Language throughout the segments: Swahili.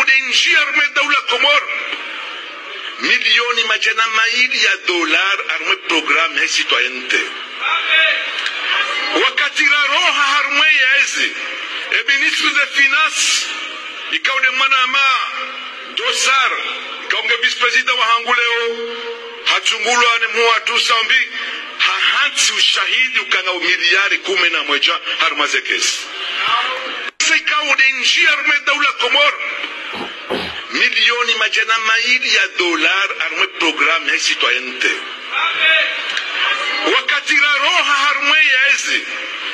arme daula komor milioni majana maili ya dolar arme programme ya citoyenneté wakati raroha harmwe yaezi e ministre de finance ikaude manama dosar. Ikaunge vice president wa hanguleo hachungulwa ne muwa tu sambi hahansi ushahidi ukanga miliari kumi na mweja harmaze kesi sikaude njia arme daula komor milioni majana maili ya dolar arme programme ya citoyenneté. Wakati roha harumwe yezi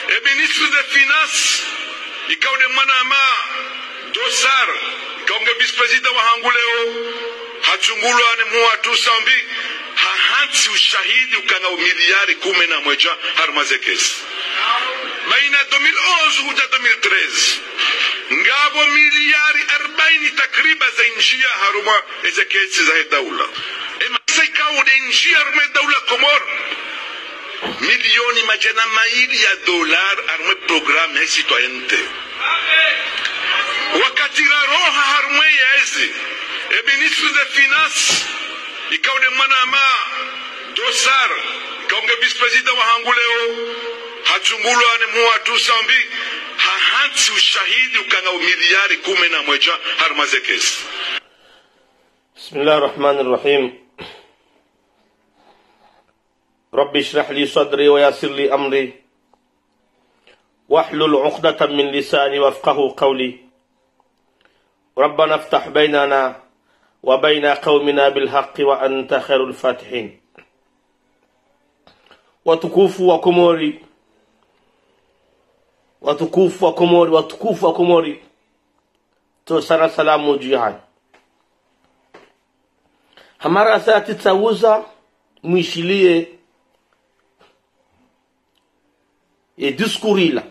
e ministre de finance ikaude manama dosar ikaunge vice president wa hanguleo hachungulwa ni muwa tu sambi hahansi ushahidi ukanga umiliari kumi na moja harmaze kesi baina 2011 huja 2013 ngabo miliari 40 takriban za njia haruma eze kesi za daula emasekaude njia haruma daula komor milioni majana maili ya dolar arme programme ya citoyenneté. Wakati raroha harumwe yaezi e ministre de finance ikaude manama dosar ikaunge vice president wa hanguleo hachungulwa ne muwa tu sambi hahansi ushahidi ukanga miliari kumi na moja harumaze kesi. بسم الله الرحمن الرحيم رب اشرح لي صدري ويسر لي أمري واحلل عقدة من لساني وافقه قولي ربنا افتح بيننا وبين قومنا بالحق وأنت خير الفاتحين wa Komori, watukufu wa Komori, watukufu wa Komori, tosana salamu juu. Hamara sati tawuza mwishilie ye diskuri ila.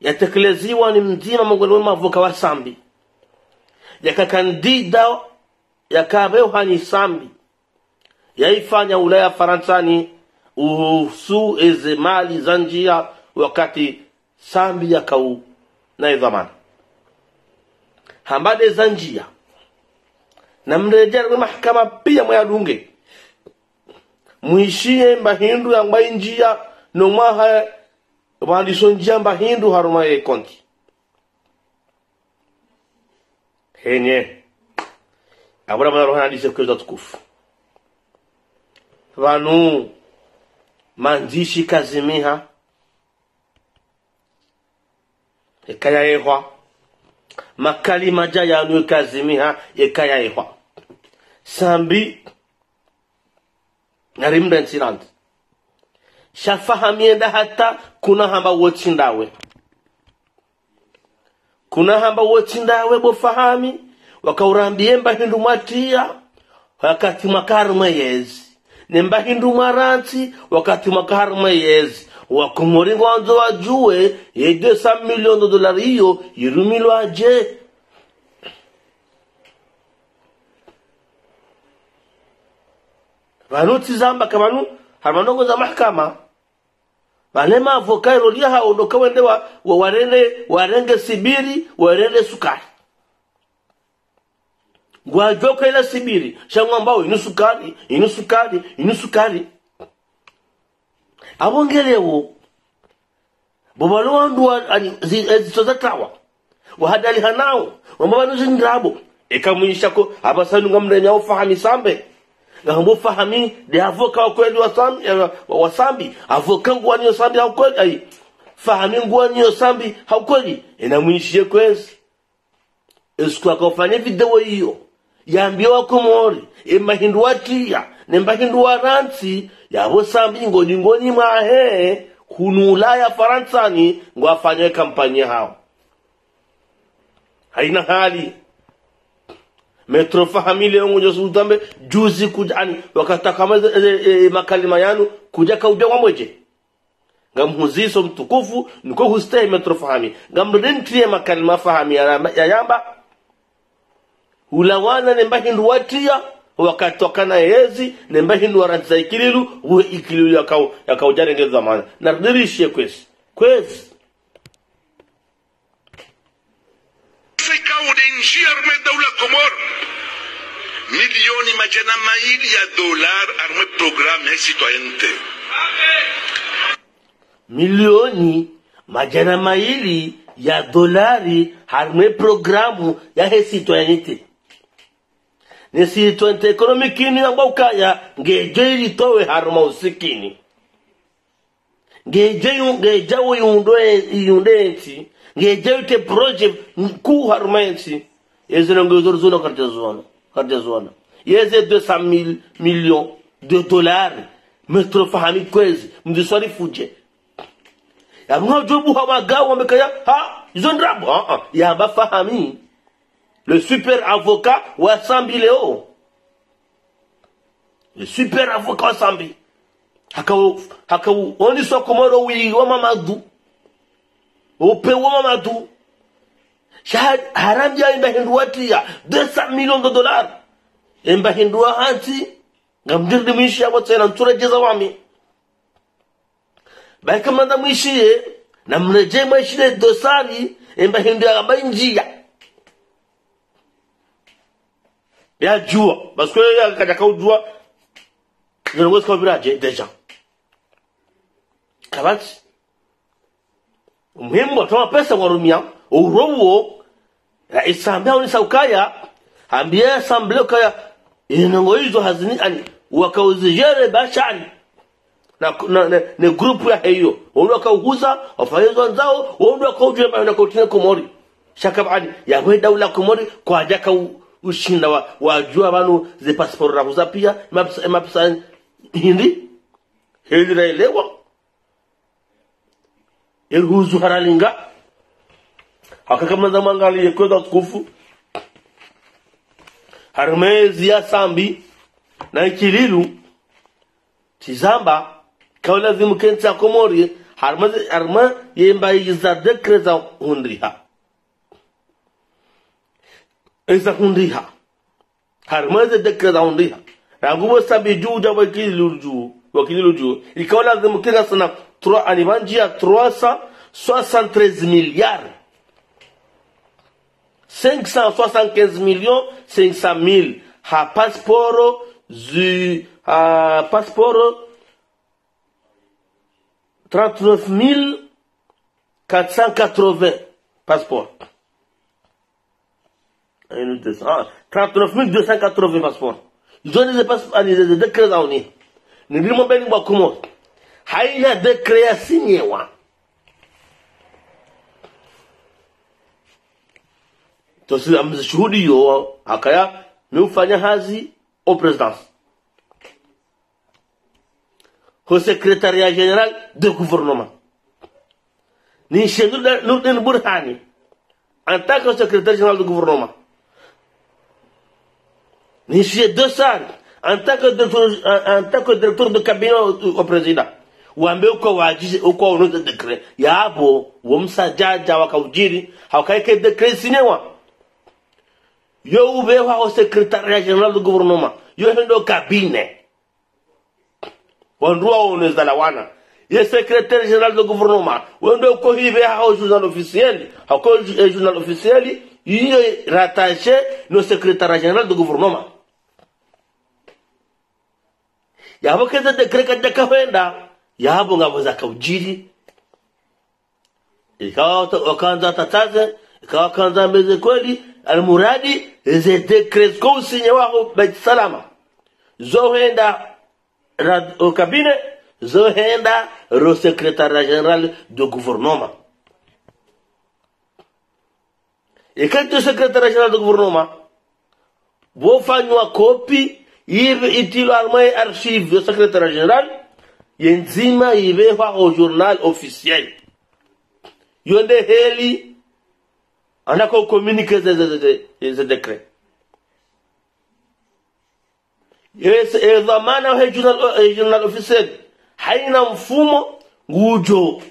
Yatekeleziwa ni mzima miongoni mwa mavuka wa sambi. Yakakandida yakabeuhani sambi. Yaifanya ulaya faransani uhusu eze mali za njia wakati sambi yakau naye dhamana hambade za njia. Na mrejea kwenye mahakama pia mwayadunge mwishie mbahindu ya ngbai njia nomwaha wandiso njia mbahindu haruma ya konti. Henye. Abura bana rohana dise kweza tukufu vanu manzishi kazimiha ekayayehwa makali maja yanu ekazimiha ekayayehwa sambi narimda nsiranti shafahamienda hata kuna hamba wotindawe kuna hamba bo bofahami. Wakaurambie mbahindu matia wakati mwakari yezi. Ne mbahindu mwaransi wakati mwakari mweyezi wakomori wanzo wajue ye 200 milioni dolari hiyo irumilwaje vanu tizamba kamanu harmanongo za mahakama. Vane maavoka irolia haondoka wende wa, wa warende warenge sibiri warende sukari. Ngwajoka ila sibiri shangwambao mbao sukari inusukari inu sukari abongelewo bobalo ezitozatawa ezisoza tawa wahadali hanao wambabano zindabo ekamwishako abasanunga mrenya ufahami sambe. Ngahambo fahami de avoka wakweli wasambi wasambi avoka nguwaniyo sambi haukweli ai. Fahami nguwaniyo sambi haukweli enamwishie kwezi. Esiku akafanya video hiyo. Yambia wakomori emahindu watia nembahindu waransi yabo sambi ngoni ngoni mwahe kunu ulaya faransani ngwafanye kampanye hao. Haina hali. Metro fahamile yongo josu utambe juzi kujani wakatakama e, e, makalima yanu kuja kauja wamweje ngamhuziso mtukufu niko hustehe metro fahami ngamrudentrie makalima fahami ya yamba. Ulawana nembahinduwatia hindu watia wakatokana yezi nemba hindu waranza ikililu ikililu yakau yakaujarenge zamana nardirishie kwesi. Kwesi. Afrika de nchi arme daula Komor. Milioni majana maili ya dolar arme programme ya citoyenneté milioni majana maili ya dolari harme programu ya he citoyenneté ni citoyenneté ekonomikini amba ukaya ngeje ilitowe haruma usikini ngeje ngeje uyunde iyunde nti ngeje ite project ku haruma nti yezero ngezoro zona karte zona karte zona yeze 200 mil millions de dollars metro fahami kwezi mdiswari fuje. Yamwa jobu hawagawa mekaya ha izo ndrabo ya ah yamba fahami le super avocat wa Léo? Le super avocat wa Sambi. Hakau hakau oni so komoro Mamadou. wa mamadu ope wa mamadu shahad haram ya imba hindu ya 200 millions de dollars imba hindu hanti ngamdirdi mishi abo tena ntura jeza wami bakamanda mwishiye na mreje mwishile dosari imba hindu ya yajua parce que yakaja kaujua viongozi kama viraje deja kabati. Muhimu watoma pesa warumia urobo ya isambia uni saukaya ambia asambile kaya inongo hizo hazini ani wakauzijere bashani na, na, na, na grupu ya hiyo. Wao wakauguza wafanyizo wenzao wao wakaujua baina kautine komori shaka ya yawe daula komori kwa u- ushinda wa wajua vanu ze passport rakuza pia mapisa mapisa hindi. Hili raelewa yehuzu haralinga akakamanza mangali kweza tukufu harmezi ya sambi na ikililu. Tizamba kawla zimu kensa komori harma harma yemba yizadekre za hundriha eza hundriha harma ze dekreza hundriha rangubo sabi juja wakililu juu wakililu juu ikawla zimu kensa sana trois anivanjia 373 milliards 575 millions 500 mille ha passeport zu ha passeport 39 480 passeport Ah, 39 280 passeport zoni ze pas ani ze dekre za oni nilimo beni bwa kumo haina dekre ya yo akaya au présidence au secrétariat général de gouvernement ni chez Nurdin Burhani en tant que secrétaire général de gouvernement chez Dossar en tant que directeur, en, tant que directeur de cabinet au, président wambe uko wajize uko unoza decret yabo womsajaja wakaujiri hawakaike decret sinewa. Yo ubewa au secrétariat général de gouvernement yo hendo cabinet wandua unaweza lawana ye secrétaire général de gouvernement wendo ko journal officiel. Hako eh, journal officiel. Yiyo rattaché no secrétaire général de gouvernement yabo keza dekre kaja kawenda. Yabo ngabo za kaujiri. Ikawa wakaanza tataze ikawa wakanza mbeze kweli almuradi ze dekre ko usinye wako bait salama zohenda o kabine zohenda ro secrétaire général de gouvernement. Ikati secrétaire général do gouvernement bofanywa kopi yive itilo almay archive yo secrétaire général yenzima yivehwa au journal officiel yonde heli anako communique ze, ze decret. Yes e dhamana he journal, journal officiel haina mfumo ngujo.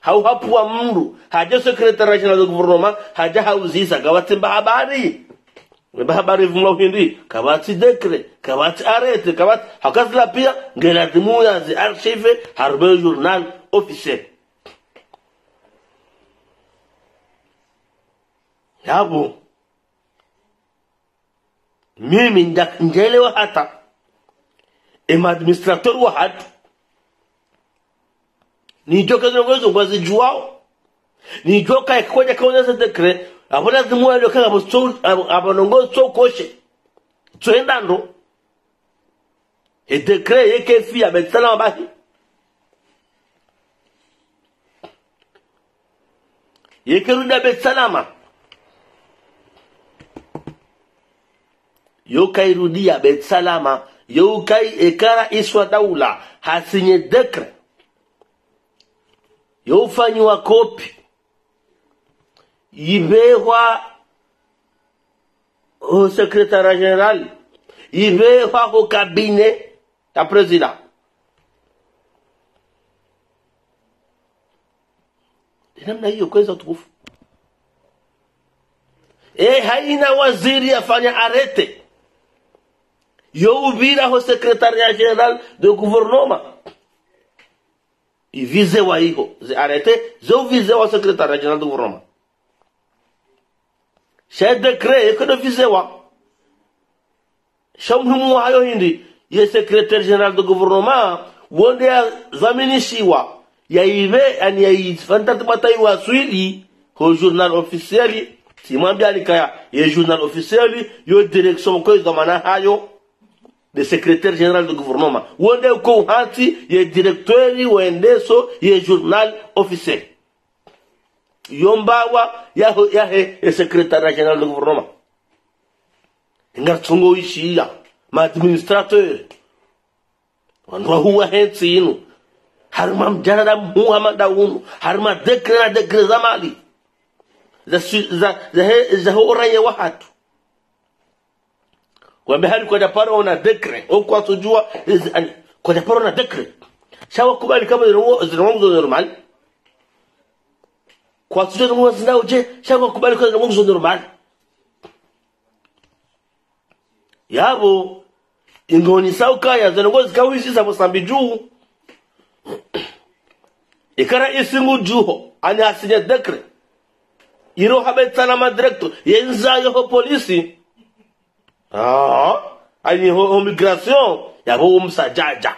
Hauhapua mndu. Haja secretary general de gouvernement haja hauzisa gawatimba habari weba habari vumla uhindi kabati dekre kabati arete kabati hakazila pia ngeladimu ya zi archive harbe journal officiel yabu mimi ndak njele wa hata emaadministrateur wa hatu nijoka njokwezo mwazi juwao nijoka ekikoja kaoneza dekre abona zimuwalio kanga abanongozi tsokoshe tsoendando edekre yekefi abetsalama bahi. Yekeruda betsalama yokairudia betsalama yokai ekara iswa daula. Hasinye dekre. Youfanyiwa kopi yivehwa au secrétaire général yivehwa au cabinet ya président. Ni namna hiyo kweza utukufu. E haina waziri afanya arete. Youvira au secrétariat général de gouvernement. Ivizewa hiyo zi arete zouvizewa secrétariat général de gouvernement sha dekre yekodo vizewa sha muhimu hayo hindi ye secrétaire général de gouvernement wonde ya zaminishiwa yaive ani yaifantatibata swili ko journal officiel simwambia alikaya ye journal officiel yo direction ko zamana hayo de secrétaire général de gouvernement wonde ko hati ye directeur wendeso ye journal officiel yombawa yaho yahe ye secrétaire général de gouvernement ngar tsungo ishiya ma administrateur wanwa huwa hetsi inu harma mjarada muha madawunu harma dekre na dekre za mali. Za su- za za he- za horanye wahatu kwambe hali kwa japaro na dekre au kwa tujua is- ani- kwa japaro na dekre. Shawa kubali kama zinawo zinawo normal kwa tujua zinawo zinawo je shawa kubali kama zinawo normal. Yabo ingoni saukaya zinawo zikawishi za mosambi juu ikara isingu juho ani asinye dekre. Iro habe tsanama directo yenza yoho polisi. Ah ani ho, ho migration yabo umsajaja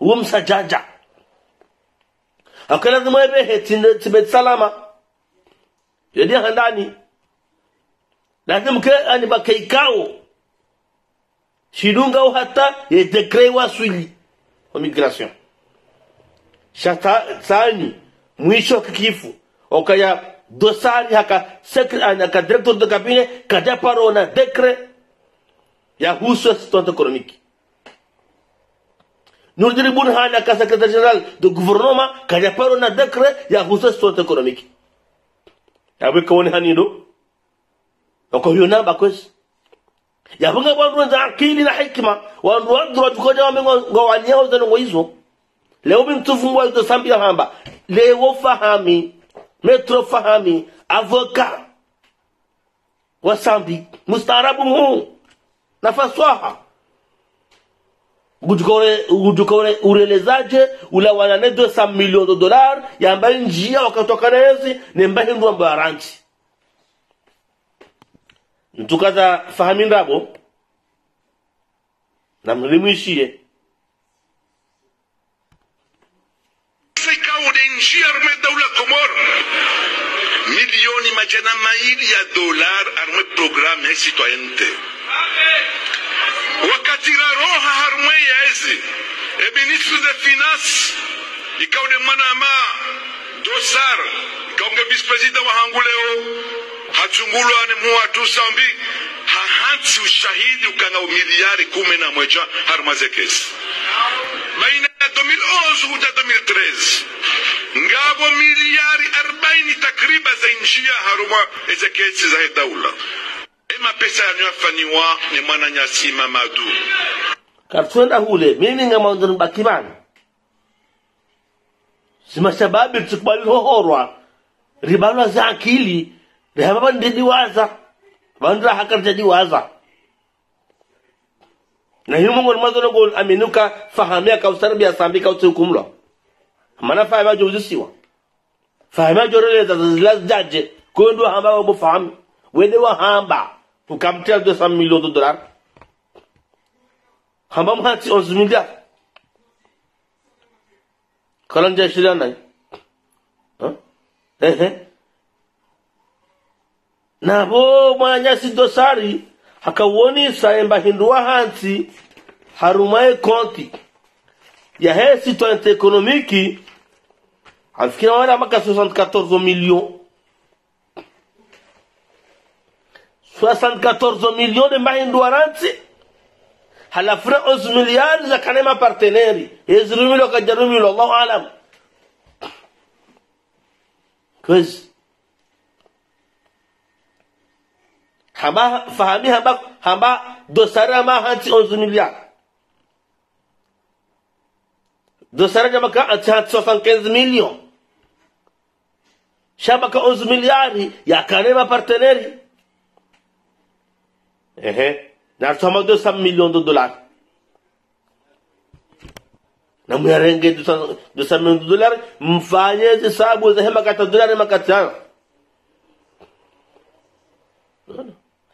umsajaja akala lazima he tibet salama yadi handani. Lazim ke ani bakaikao shidunga hata ye dekre wa swili. Wa migration. Shata tsani mwisho kikifu. Okaya dosari haka sekre aka director de cabinet kaja parona dekre. Ya husu assistant économique nurdiri bun hana ka secrétaire général de gouvernement kaja paro na dekre ya husu assistant économique ya be kawoni hanido oko yona bakwes ya bunga bwandu za akili na hikma wandu wandu watukoja wamengo ngawanyao zano ngoizo leo bintufumbwa izo sambia hamba. Leo fahami metro fahami avoka wasambi mustaarabu mu na gujukore urelezaje? Ula wanane 200 millions de dollars yambaye njia wakatoka nezi nembaye ndwa aranchi ntukaza fahami ndabo na mlimwishie Afrika udenjia arme daula Komor. Milioni majana maili ya dolar arme programme ya citoyenneté wakati roha harumwei yaeze e ministre de finance ikaude manama dosar ikaunge vice president wa hanguleo hachungulwa ni sambi. Hahansi ushahidi ukanga miliari kumi na moja harma zekesi baina ya 2011 huja 2013 ngabo miliari 40 takriba za njia haruma eze kesi za daula ema pesa yanyofanyiwa ni mwana nyasima madu. Kartwenda hule mimi ngamaundoni bakimana simashababi tsikubali hohorwa ribalwa za akili rihama bandediwaza bandu rahakarjadiwaza na hino mongoni mazonogol aminuka fahamia kausarbia sambi kautsikumlwa mana fahima jozisiwa fahima joreleza zila jaje kondo hamba wa fahami wede wa capter 200 millions de dollars. Hamba hati 11 milliards. Kalanja shiria nai Huh? ehe nabo mwanyasi dosari hakawonisa emba hindua hansi harumaye konti. Ya hesi toente économique afikina wala maka 74 millions 74 millions de mahindua ransi halafura 11 milliards za kanema parteneri ezirumilo kajarumilo allahu alam kwezi hamba fahami hamba hamba dosari hamba hanti 11 milliards dosari jama ka hanti hanti 75 millions shamba ka 11 milliards ya kanema parteneri Ehe. Na tusoma dois milhões de dólares. Na mulher renge dois milhões de dólares, mfanye hesabu za hema kata dólares makatano.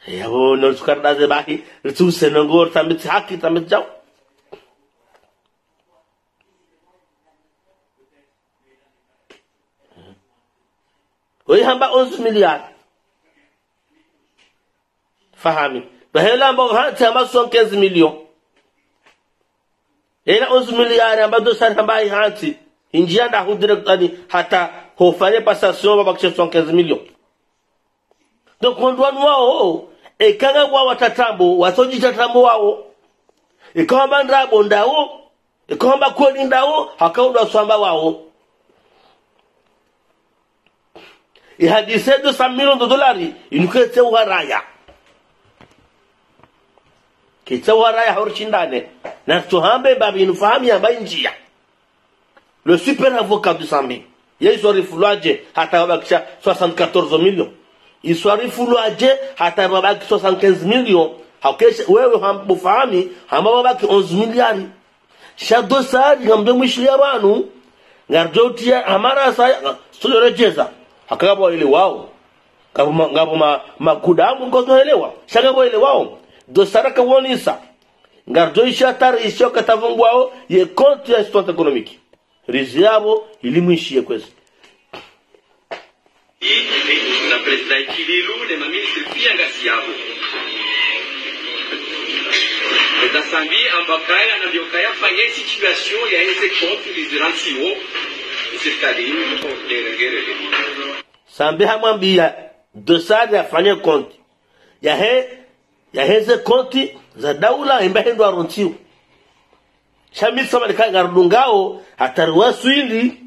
Yabo no tukarda ze bahi, tu senongor tamit haki tamit jaw. ወይ ሃምባ 11 ሚሊያር ፈሃሚ bahela mbo hanti hamba 75 millions ena 11 milliards hamba do sar hamba ai hanti injia da hu direct ani hata hofanye passation baba kisha 75 millions donc ondwanu wao ekanga bwa watatambo wasoji tatambo wao ikawamba ndabo ndawo ikawamba kweli ndawo hakaunda swamba wao ihadise de 100 millions de dollars ilukete waraya kete waraya horchindane na tuhambe babi nufahamu yamba njia le super avocat du sambi yeiswarifulaje hata wabakisha 74 millions. Iswarifulaje hata wabaki 75 million hakesha wewe hambufahami hamba wabaki 11 miliari shadosari ngamde mwishiria banu ngarjotia amara saya soyorejeza hakagabo ile wao. Ngabo ma- makudamu ngozoelewa shagabo ile wao dosara kawonisa ngarjoisha tari isho katavungwao ye compte ya histoire économique rizi yabo ilimwishie kwezi. Hivi na presida ikililu ne maminisitiri pia ngasi yabo. Edasambi ambakaya anavyokayafanya situation ya ese konti liziransiwo serikalini kogeregerere sambi hamwambia dosari afanye konti yahe yaheze konti za daula imbahindu arontiwa shamisa malika ngarudungao hatari swili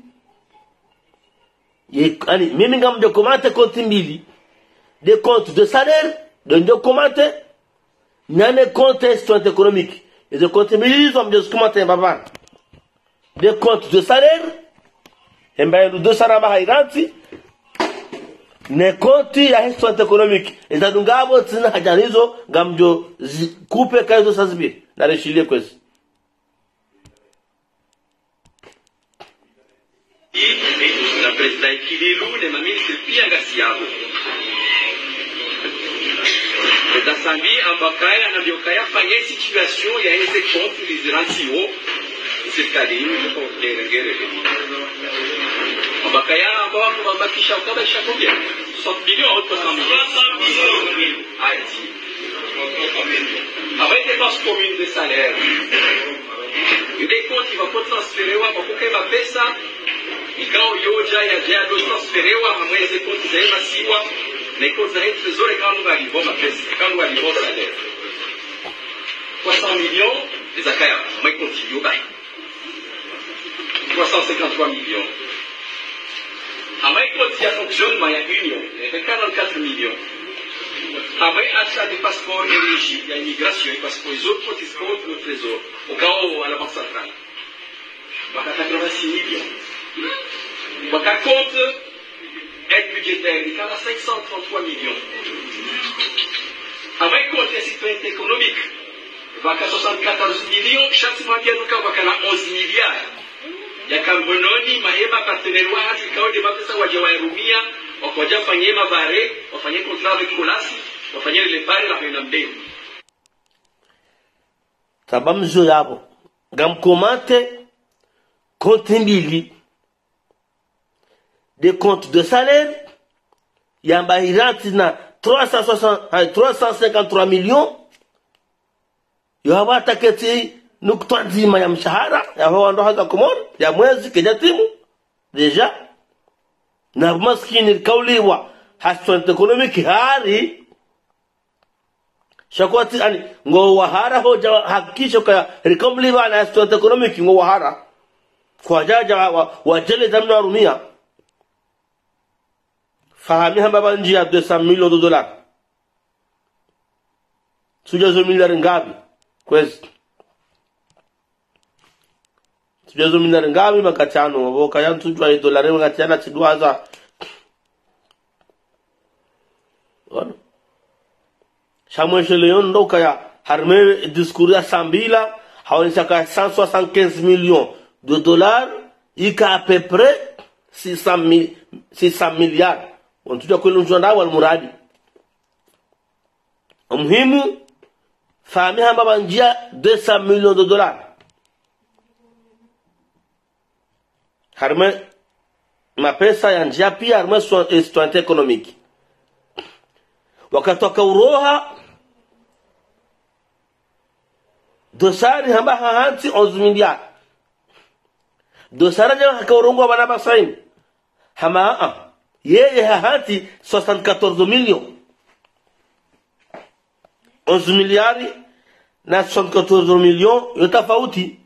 Ye- ani mimi ngamjo komante konti mbili. De compte de salaire de njo komante nane compte histoire économique. Izo compte mbili hizo mjo komante mbabana. De compte de salaire embayendu de saraba hairanti ne konti ya histoire économique izadungabo tsina hajanizo ngamjo zi- kupe kaizo nareshilie kwezi. Na presida ikililu ne maminisitiri pia ambakaya situation ya serikalini kogeregerere ambakaya ambao wako wabakisha ukabakisha combien 60 millions ou 300 millions Haya, si. avec dépenses communes de salaire ile konti vako transferewa vakukaiva pesa ikao yoja yaja yadotransferewa hamweze konti zaemasiwa na ikonti zahe trésor ikandu ngalivo mapesa ikandu ngalivo salaire 300 millions ezakaya maikonti yobai 353 millions amaikonti ya fonctionnement ya union eh, 44 millions. Amai achat de passeport énergie ya immigration passeport les autres comptes comptent le trésor au cas où à la banque centrale. Baka 86 millions. Baka compte aide budgétaire ikala 533 millions. Amai compte ya citoyenneté économique baka 74 millions. Chaque mois bien nuka baka na 11 milliards yakambononi mahema partenaire hasi hatu ikaode mapesa waje wairumia wakoja fanye mabare wafanye kontrave kolasi wafanye ile pare la kwenda mbele tabamzo yabo. Ngamkomate compte mbili. De compte de salaire yamba hiranti na 360 ay, 353 millions. Yo hawataketi nukta nzima ya mshahara ya wando haka komor ya mwezi kenya timu deja. Na maskini kauliwa haswant economic hari. Shakwati ani ngo wahara hoja hakikisho kaya rikomliwa na haswant economic ngo wahara. Kwa jaja wa, wajele zamna warumia fahami hamba banji ya 200 milioni dollars sujazo milioni ngapi kwezi sujazo mina ngapi makachano? Maboka yantujwa idolari makachana chidwaza. Ona. Samuel yon ndo kaya harme discours ya Sambila haonesha kaya 175 millions de dollars ika à peu près 600 mi- 600 milliards. Wantuja kwenu njwanda wal muradi. Muhimu fahami hamba banjia 200 millions de dollars harme mapesa ya njia pia harme situation economique. Wakatoka uroha dosari hamba hahanti 11 milliards. Dosara jawa hakaurungwa bana basaini. Hama a yeye hahanti 74 million. 11 miliari na 74 million yo tofauti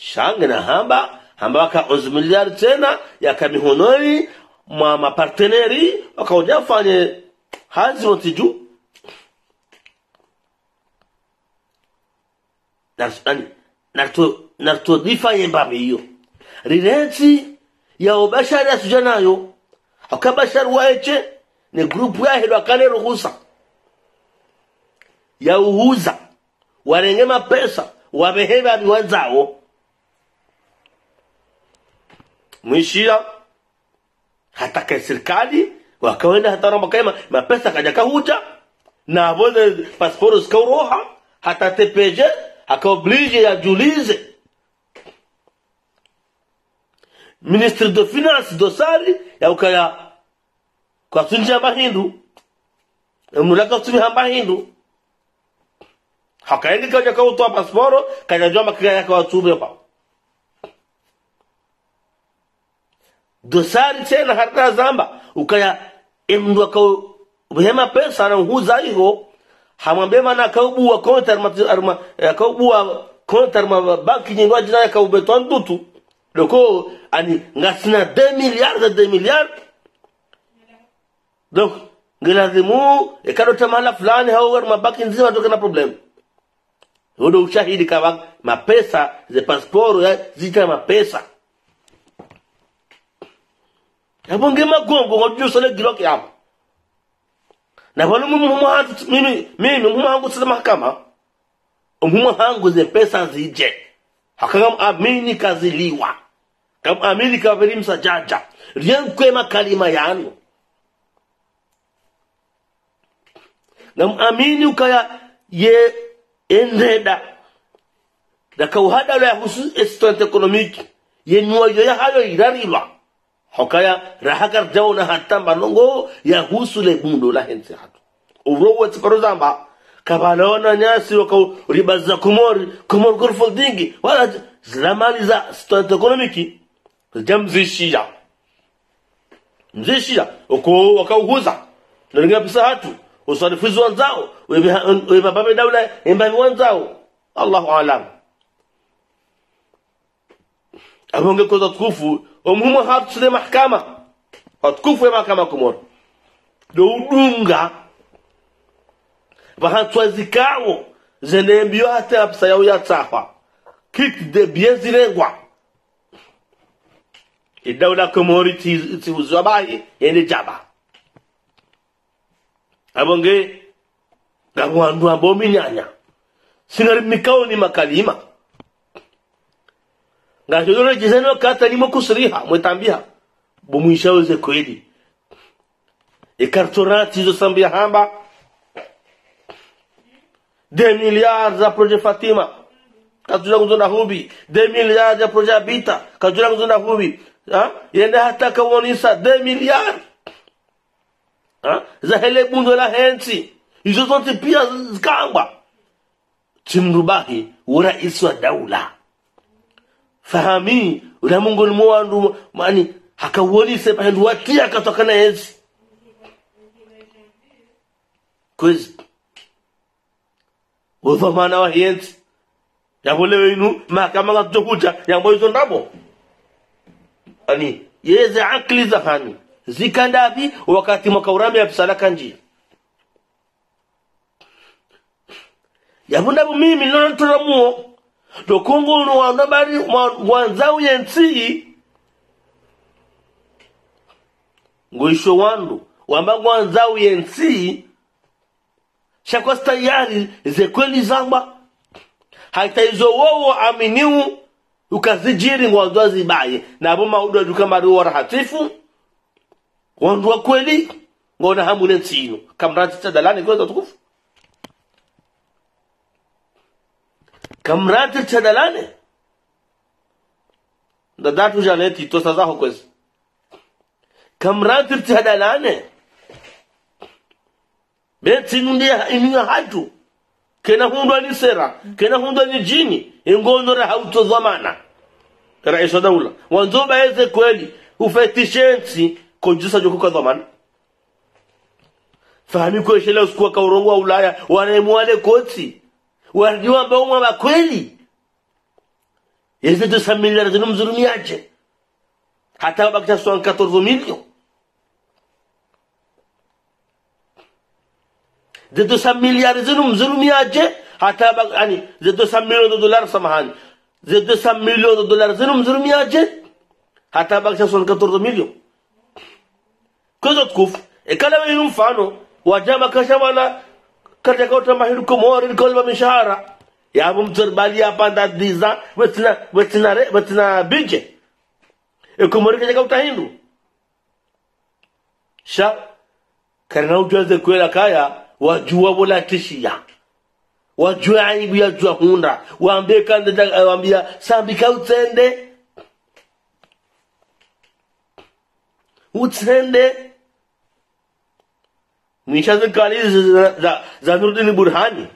shange na hamba hamba waka 11 miliari tena yakamihonori mwa maparteneri wakaoja fanye hazi wotiju nartodifa yembabe iyo rirenti ya ubashari asuja nayo akabashari waeche ni grupu yahelo akane ruhusa. Ya uhuza warenge mapesa wabeheba biwanzawo mwishia hata ka serikali wakaenda hata ramba kaima mapesa kaja kahuta na vole pasiporo zikauroha hata TPG akaoblige yajulize ministre de finance dosari yaukaya kwatunjia mahindu mulaka tumi mahindu. Hakaengi kaja kautoa pasiporo kajajua makika yake dosari tena hata zamba. Ukaya emndu akau behema pesa na huza iho hamwambie mana akaubua konta arma akaubua konta arma banki nyingwa jina akaubetwa ndutu. Doko ani ngasina 2 milliards de 2 milliards donc ngelazimu ikadota mahala fulani hao arma banki nzima toka na problem. Hudo ushahidi kawa mapesa ze passport ya zita mapesa yabonge magongo ngojusole giloki hapo na wani mimi hangu mimi mimi mumu hangu sila mahakama. Mumu hangu ze pesa zije. Hakanga amini kaziliwa. Kam amini kaveri msajaja rien kwema kalima yanu. Nam amini ukaya ye endeda da kauhada la husu estant economique ye nuoyo ya hayo irarilwa hokaya rahakar jawna hatta manungo ya husule bundo la hensi hatu. Urowo tsiparo zamba kabalona nyasi waka riba za kumori kumor gurful dingi wala zlamali za stant economic jamzishia mzishia uko wakauhuza nalinga pesa hatu usarifuzi wanzao webababe daula embavi wanzao. Allahu alam abonge koza tukufu omuhimu hatusile mahakama. Watukufu ya mahakama kumora do udunga. Vahatswazikawo zenembio hata apisa yao yatsafa kiti de bie zirengwa. Idawla komori tihuziwa bahi yende jaba. Abonge gabwandu ambo minyanya. Singari mikao ni makalima ngashozoro jiseno kata nimo mwetambia bumwisha weze kweli ikartura tizo sambia hamba de milliards za projet fatima. Kajula nguzonda hubi. De milliards ya projet Abita. Kajula nguzonda hubi. Ha? yende hata kawonisa de milliards. Ha? za hele bundo la hensi. Hizo zote pia zikangwa chimrubahi uraisi wa daula fahami ula mungoni mwandu mani hakawonise pahendu watia akatokana hensi kwezi udhamana wa hienzi yabolewe inu mahakama ngatutokuja yambo izo ndabo. Ani yeze akli za hani zikandavi wakati mwakaurami yapisalaka njia yabundabu mimi nonaturamuo tokungunu wanabari wanzau yensi ngoisho wandu wamba wanzau yensi shakosi tayari zekweli zamba hata izo wowo aminiu ukazijiri ngwanzwa zibaye. Nabo maudu adukamari mari warahatifu. Wandu wakweli ngona hamune kamrati tadalani kweza tukufu kamrati jane ti to tosa zaho kwezi kamrati chadalane be ndiye inuya hatu kena hundwa ni sera kena hundwa ni jini ingondora hauto zamana rais wa daula wanzo baeze kweli ufetishensi konjusa joko kwa zamana fahami ko shela usikuwa ka urongo wa ulaya wanaemwale koti wajua ambao mwa kweli yeze de sa miliard zinu mzurumiaje hata bakita 14 millions de 200 milliards zinu mzulumiaje hata ba- yani de 200 millions de dollars samahani de 200 millions de dollars zinu mzulumiaje hata bakisha 14 millions kwezo tukufu ekala weyu mfano wajama kasha wana katika lebih syara. kolba mishahara. Yabo mtarbali apanda diza wetina wetina re- wetina kerja kau katika utahindu sha karina ujuaze kwela kaya wajua wala tishia. Wajua aibu ya jua hunda waambie kanda waambia sambika utende utende Burhani.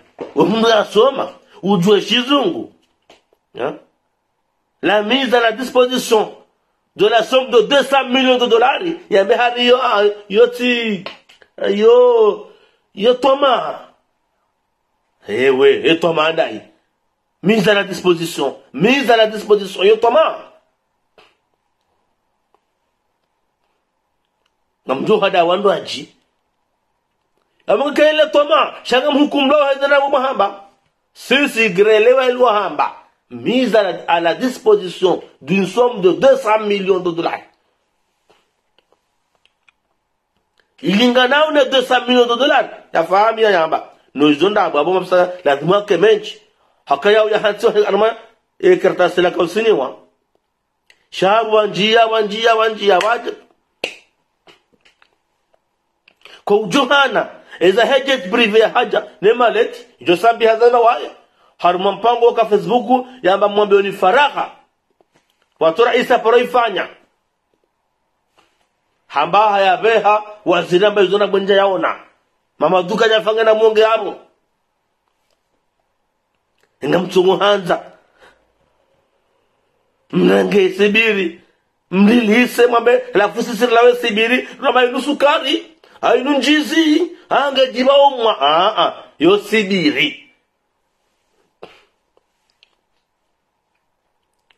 La mise à la disposition de la somme de 200 millions de dollars yambe hari yo ah, yo ti yo yo toma ewe e toma ndai mise à la disposition mise à la disposition yo toma namjo hada wandu aji amaka ile toma shanga mhukum lo hadana bu mahamba sisi grelewa ilwa hamba mise à la, disposition d'une somme de 200 millions de dollars. Ilinganao na 200 millions de dollars. Yafahamu ya yamba. Nozonda abu abu mabsa lazima kemenchi hakaya ya hansi arma e kartasi la kausiniwa shabu wanjia wanjia wanjia waje. Kwa eza hejet brive ya haja? Ne malet jo sambi hazana waya. Haruma mpango ka facebook yamba mwambe ni faragha watu raisa paro ifanya. Hamba haya beha wazira mba zona gwenja yaona. Mama duka nyafanga na mwonge hapo nga mtungu hanza. Mnange sibiri mlilise mwambe lafu sisi lawe sibiri rama inusukari sukari ainu njizi ange jiba omwa a a yo sibiri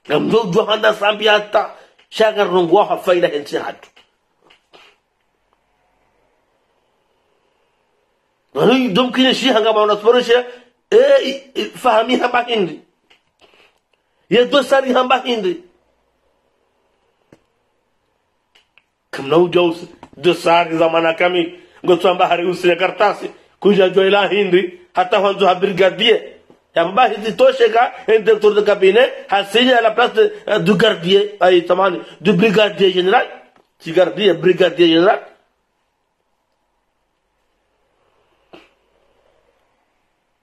na mzo ujua handa sambi hata shaka rungwa hafaida hensi hatu Nani dom kine shi hanga ma unas poroshe e fahami hamba hindi. Ye do sari hamba hindi. Kamna ujaus do sari zamana kami ngotu amba hari usile kartasi kuja jo ila hindi hata wanzo ha brigadier. Yamba hizi tosheka un directeur de cabinet ha signé à la place de, euh, du gardier ay tamani du brigadier général chigardia brigadier general.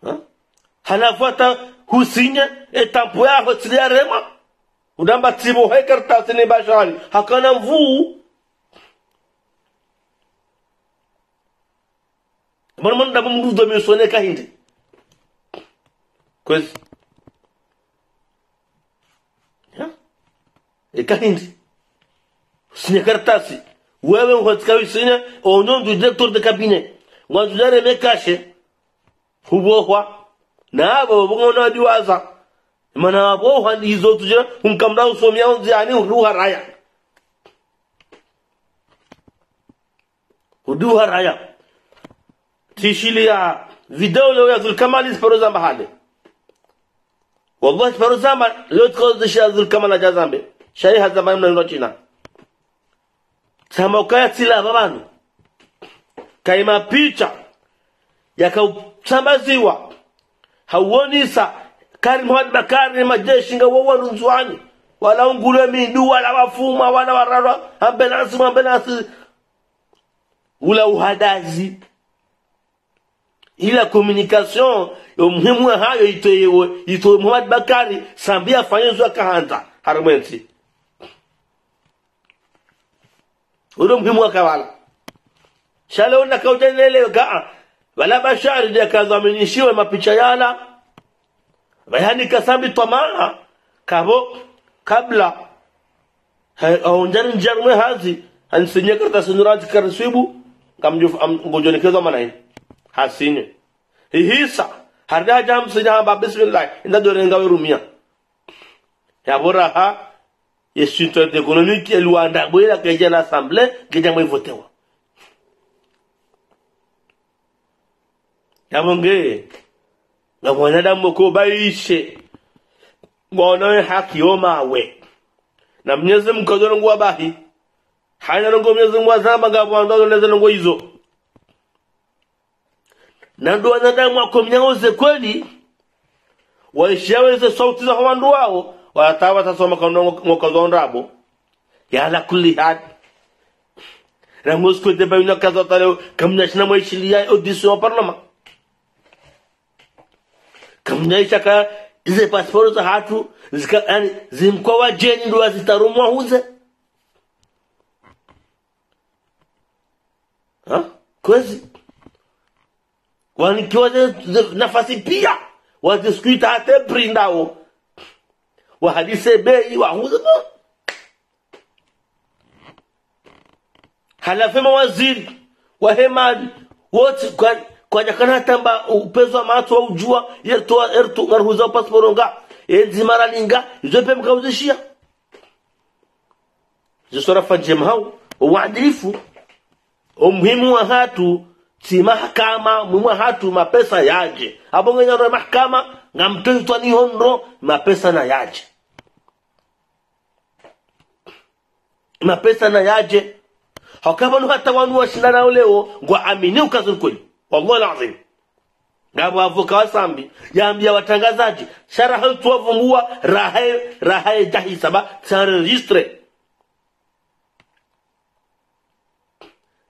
Ha? halafu hata husinya etampo yaho tsiliarema udamba tsibo hai kartasi ni bashari. Hakana mvuu man man dama mruus domin sone ka hindi kwezi ya? Ka hindi sine karatasi wewe uhotikawi sine onyonju director de cabinet wanjujare mekashe hubohwa na abo bongona diwaza mana abo handi hizo tujira unkamda usomia unzi ani ah, ruha raya. Ruha raya. Tishilia video leo ya Zulkamali Sparozamba hale wallahi Sparozamba leo tukozisha Zulkamali jazambe. Shayi hazamba mna ndo china samokaya tila babanu. Kaima picha yakausambaziwa hauonisa kari muhammad bakari ni majeshi nga wowa runzwani wala ungulwe mindu wala wafuma wala wararwa ambulansi ambulansi ula uhadazi ila communication yomuhimu hayo itoyewe itoye muhammad bakari sambi fanyezo akahanda harumenti ulo muhimu akawala shale una nakaujanelewe gaa wala bashari ndiye akadhaminishiwe mapicha yala. Bayani kasambi tamaa kabo kabla aonjani njarumwe hazi ansinyeka tasinuraji karisibu ngojonekeza manai hasinye hihisa harda jam sinya hamba bismillah. Inda dore ngawe rumia. Yabora ha? Yesinto economique eluanda boyela keja na assemblée keja mwe votewa yabonge nga mwanadamu ko baishe ngono haki yo mawe na mnyezi mkodoro ngwa bahi. Hana ngo mnyezi ngwa zamba nga bwando neze ngo hizo na ndo wanadamu akomnyaoze kweli. Waishaweze sauti za wandu wao watawa tasoma kando ngokozondrabo yala kulli had na musko de bayna kaza tale kamna shina mwishilia audition au parlement kamnaisha ka ize pasiporo za hatu zika yani zimkwa wajeni ndo azitarumwa huze. Ha? Kwezi wanikiwa nafasi pia wazisikuita hata prindao wahadise bei wahuze mo. Halafe mawaziri wahemadi wote kwa kwaja kana tamba upezo wa matu au jua yertoa ertu ngarhuza pasiporo nga enzi mara linga izope mkauzishia. Zisora fanjem hau uadilifu umuhimu wa hatu si mahakama mwimwa hatu mapesa yaje. Abonge nyaro mahakama ngamtoitwa ni hondo mapesa na yaje. Mapesa na yaje. Hakabanu hata wanu washindana leo ngwa amini ukazuri kweli. Wallahi alazim. Ngabo avuka wasambi yaambia watangazaji sharaha tuwavumbua rahae rahae jahi saba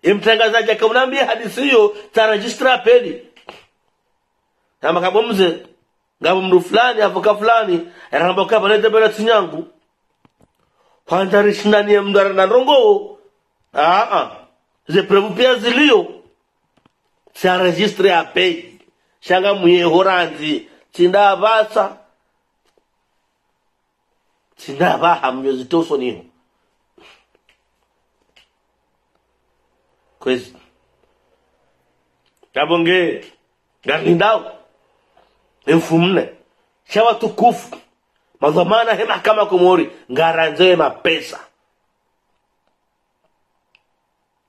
imtangazaji akamwambia hadithi hiyo tarajistra peli kama kabomze ngabo mru fulani avoka fulani anaomba balete bela tinyangu pandari shinani mdara na rongo a a ze prevu pia zilio. Siaregistre apei shanga muye horanzi. Tindavasa tindavaha mnyozitosoniho kwezi kabonge mne shawa shawatukufu madhamana he mahakama kumori, ngaranzoe mapesa.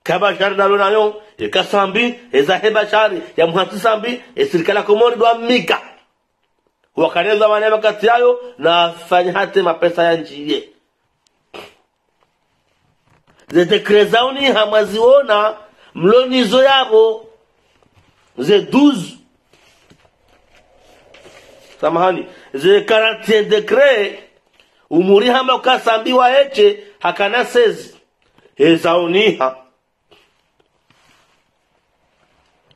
Kaba kabashari nalo nayo ekasambi heba shari, ya muhati sambi esirikala komori dwa mika. Wakaneza maneno kati yayo na fanyate mapesa ya njiye hamaziona hamwaziona mlonizo yavo ze 12 samahani. Ze 41 dekre umuri hamba ukasambiwa eche hakana sezi. Ezauniha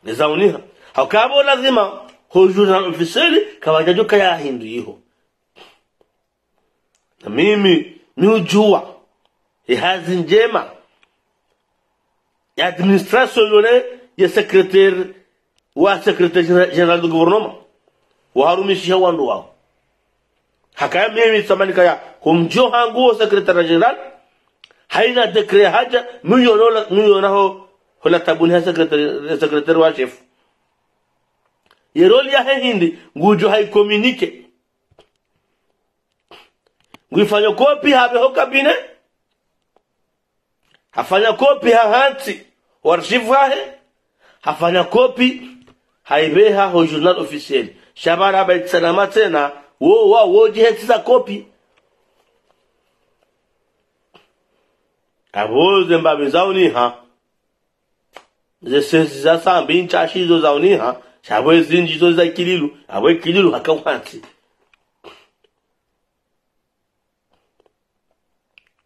ezauniha hakabo lazima hojuna officiel kawajajuka ya hindu yiho na mimi miujua. Ihazi njema ya administration yone ya secrétaire wa secrétaire général du gouvernement waharumishiha wandu wao hakaya mimi tsamani kaya kumjo hangu wa secrétaire général haina dekre haja miyono miyonaho hola tabuni ha secrétaire secrétaire wa chef yeroli ya hindi ngujo hai communique nguifanya kopi habeho kabine hafanya kopi hahanti warshifu hahe hafanya kopi haibeha ho journal officiel. Shabara baitsanama tena wo wa wo jihetiza kopi aboze mbabe zauniha zesesi za sambi nchashizo zauniha shabo ezinjizo za kililu abo kililu hakawanti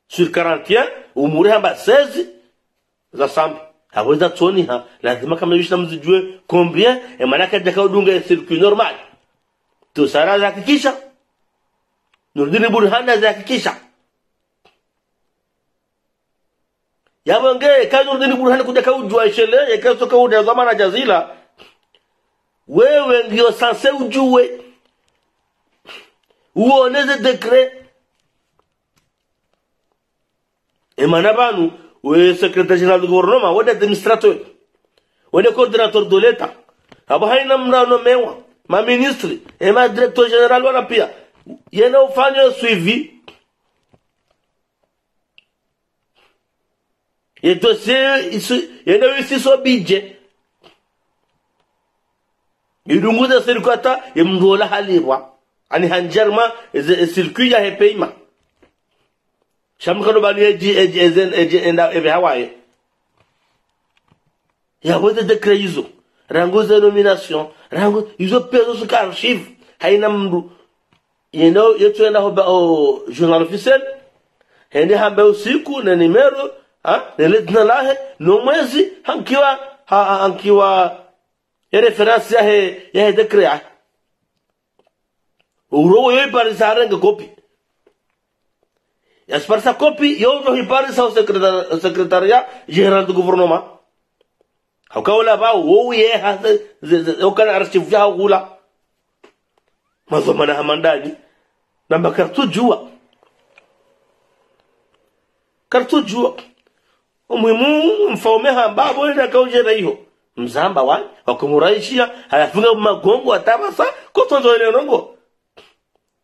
sur 41 umuri hamba 16 za sambi abo za lazima kama yishna mzijue combien e manaka jaka udunga circuit normal. Tu sara za hakikisha nurdini burhana za hakikisha yabonge kazi nurdini burhana kuja kaujua shele kaso kauda zamana jazila. Wewe ndio sanse ujue. Uoneze dekre. Emana banu we secrétaire général du gouvernement wode administrateur wode coordinateur de l'état abo haina mrano mewa ma ministre e ma directeur général wana pia yena ufanye suivi. Ye dossier isu yena wisiso bije. Idunguza sirikata yemndola halirwa ani hanjarma circuit ya shamkano bani eji eji ezen eji enda ebe hawaye ya wote dekre hizo rango za nomination. Rango hizo pezo suka archive. Haina mdu yendo yetu enda hoba o journal officiel. Hende hambe usiku na nimero ha? Nele dina lahe. No mwezi hankiwa ha, hankiwa ya reference ya he ya he dekre ya. Uro yo ipari sarenge kopi ya sparsa kopi yo no ipari sa secrétaire secrétariat général du gouvernement haukaula ba wo ye ha o kana archive ya hula mazomana hamandani na makartu jua kartu jua umuhimu mfaume hamba bole kauje na hiyo mzamba wa wakumuraishia hayafunga magongo atabasa kotonzo ile rongo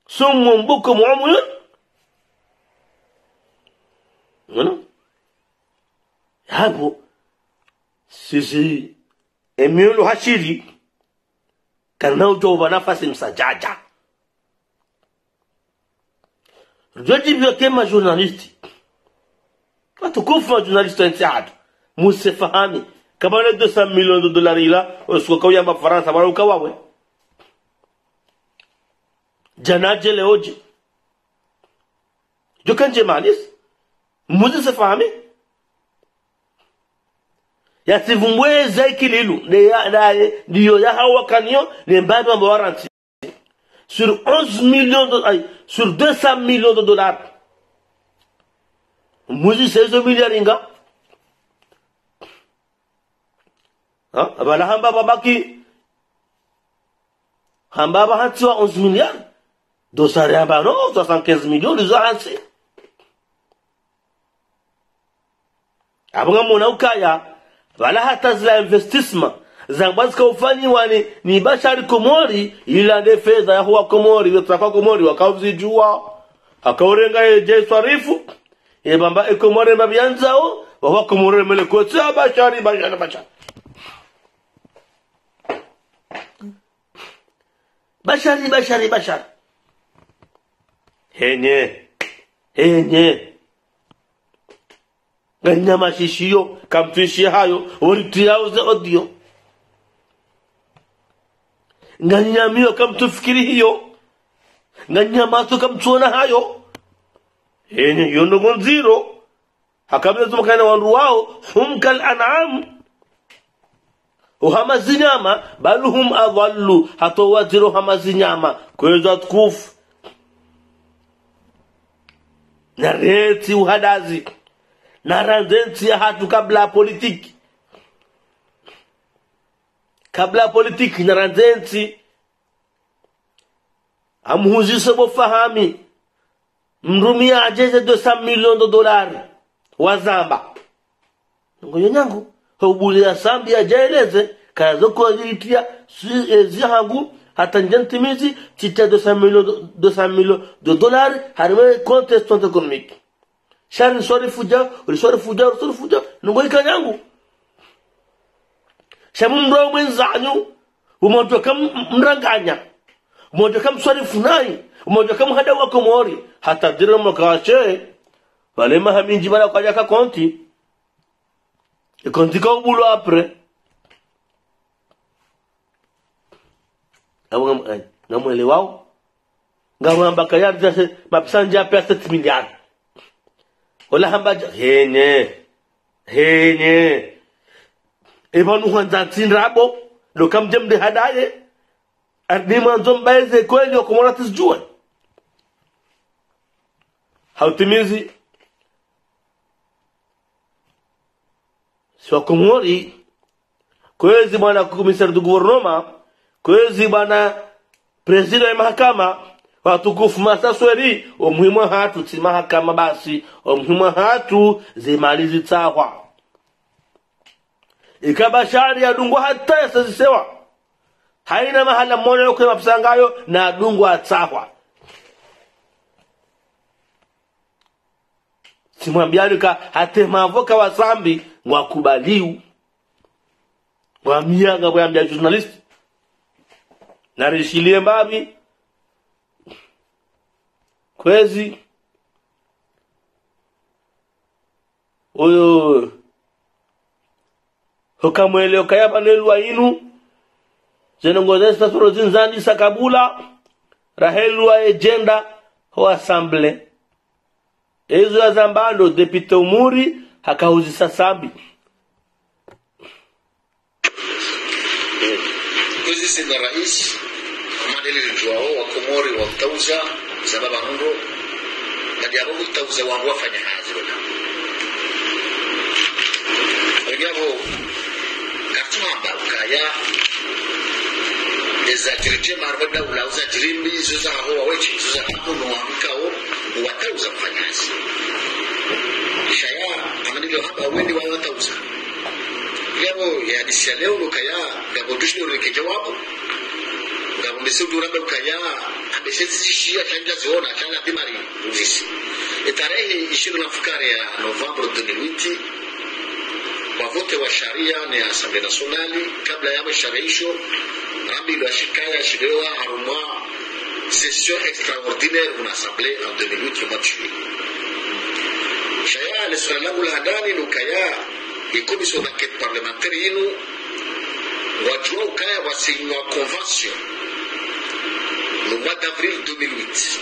sumu mbuko muamuyun Unaona? Hapo sisi emiolo hashiri kana ujoba nafasi msajaja. Joji vyote ma journalisti watukufu ma journalisti wa nchi hatu musefahami kama na 200 millions de dollars ila usiko kauya mba Faransa mara ukawawe janaje leoji jokanje manis muzi sefahami yasivumbweza ikililu ndiyo yahawakanio ne mbadu amba waranti. Sur 11 millions de, ay, sur 200 millions de dollars. Muzi sezo milliards inga. Ha abala hamba babaki hamba ba hantiwa 11 milliards? Dosari hamba no 75 millions lizo hansi abanga mona ukaya wala hata zila investissement zangwa kaufanyiwa ni, ni bashari komori ilande fedha ya huwa komori wetraka komori wakauzijua akaurenga eje swarifu ebamba ekomori mabyanzao wahuwa komori mele kotsa bashari bashari bashari. Bashari bashari bashari. Henye henye ganyamashishiyo kamtwishie hayo oritiauze odio nganyamiyo kamtufikiri hiyo. Nganyamaso kamtuona hayo. Ene yonogo nziro. Akamwambia zumkana wandu wao humka lanam uhama uhamazinyama bal hum adhallu hatowatiro hamazinyama kweza tukufu. Na reti uhadazi na ranzensi ya hatu kabla ya politiki. Kabla ya politiki na ranzensi amhuzise bofahami mrumia ajeze 200 milioni de dolari wa zamba. Ngoyo nyangu haubulia sambi ajeleze kazo kuajiritia si ezi hangu hata njentimizi chita 200 milioni 200 milioni de dolari harime contestant économique shari nsorifuja ulisorifuja ulisorifuja nungoika nyangu shamumro mwenzanyu umoto kam mranganya umoto kam sorifunai umoto kam hada wako mori hata dira mokache wale mahaminji bana kwaja ka konti e konti ka ubulo apre ngamwelewao ngamwamba kayari mapesanja pesa 7 milhar wala hamba henye henye ibanu hanza tinrabo lo kam jemde hadaye. Ardi manzo mbaeze kweli okomona tisjue hautimizi. Siwakomori kwezi bwana komisari du guvernoma kwezi bwana presida ya mahakama watukufu masasweri omuhimu hatu timahakama basi omuhimu hatu zimali zitsahwa ikaba shari yadungwa hata yasazisewa haina mahala mmoja yokuya mapisangayo na adungwa atsahwa simwambianika hatemavoka wasambi ngwakubaliu ngwamianga bwambia journalist. Narishilie mbabi kwezi. Oyo hokamwele okayabanelwa inu. Zenongozesa soro zinzandi sakabula rahelwa ejenda ho asamble. Ezo azambalo depite umuri hakahuzisa sambi. Kwezi na rais Amadeli Joao wa Komori wa Tauza hundo na dialogu Tauza wangu wafanya kazi wala Wengabo katuma kaya ezajirije marwada ulauza jirimbi zuza aho wawechi zuza hapo no amkao watauza mfanyazi shaya amadili hapa wendi wa watauza. Yabo yadisia leo lukaya gabo dushlo reke jawabu gabo mbese ziona chanja dimari uzisi tarehe ishirini na fukare ya novembre 2008 wavote wa sharia ni assemblée nationale kabla yabo sharia hiyo rambi lwa shikaya shilewa session extraordinaire una assemblée en 2008 le shaya le langu la ndani lukaya ikomisiyo d'enquête parlementaire yinu wajua ukaya wasinywa convention le mois d'avril 2008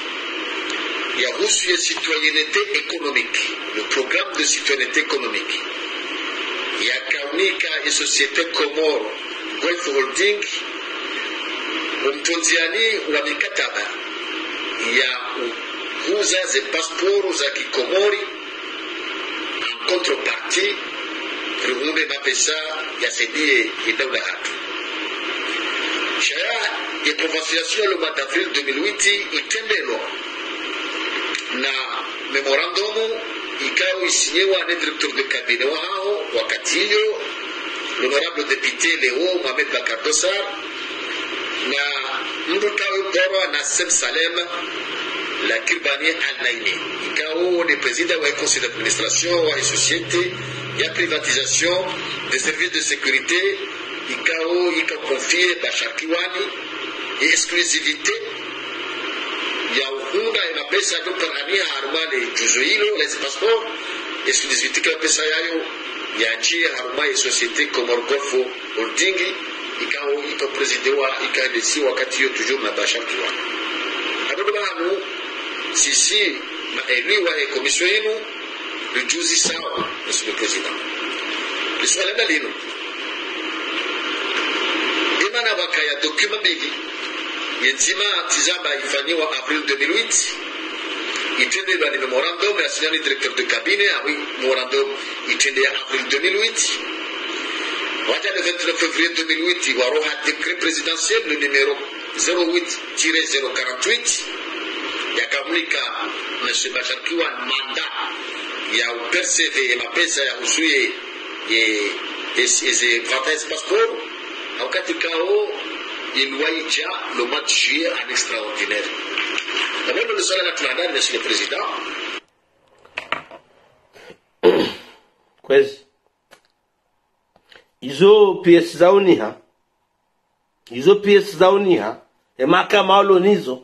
yahusu ya citoyenneté économique le programme de citoyenneté économique. Yakaunika ya société comore golf holding umtunziani wa mikataba ya kuuza ze pasporo za kikomori en contrepartie ruhumbe mapesa yasaidie idawla hatu shaya ya convention le mois d'avril 2008 itendelwa na memorandumu ikawa isinyewa na directeur de cabinet wa hao wakati hiyo l'honorable député Leo Mohamed Bakar Dossar na mtu kawe porwa na Sem Salem la Kirbani Al-Naini ikawa ni président wa conseil d'administration wa société ya privatisation des services de sécurité ikao ikakonfie bashakiwani exclusivité ya uhunda ya pesa yoparania harumani. Juzo hilo les passeport exclusivité kila pesa yayo ya nchi haruma ya société Comor Golf Holding ikao iko presidewa ikaendesi wakati hiyo toujours na bashakiwani adodo banu sisi maeliwa ya komisio yenu lijuzi sawa monsieur le président. Liswala lino imana bakaya dokuma mbili yenzima tizamba ifanyiwa avril 2008 itendelwa ni memorandum ya signani directeur de cabinet awi memorandum itende ya avril 2008 waja le 29 février 2008 waroha décret présidentiel le numéro 08-048 yakamulika monsieur bashar kiwan manda ya uperseve mapesa ya usuye ye eze vantaise passeport wakati kao iliwaija le mois de juillet en extraordinaire. Swala la tunandani monsieur le président. Kwezi? Izo ps zauniha izo ps zauniha emakama alonizo